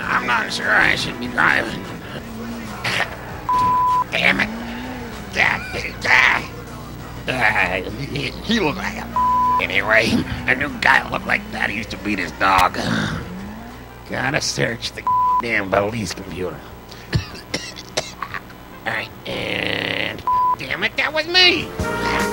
I'm not sure I should be driving. Damn it. Uh, guy, he looks like a anyway. A new guy looked like that he used to beat his dog. Gotta search the damn police computer. Alright, and damn it, that was me!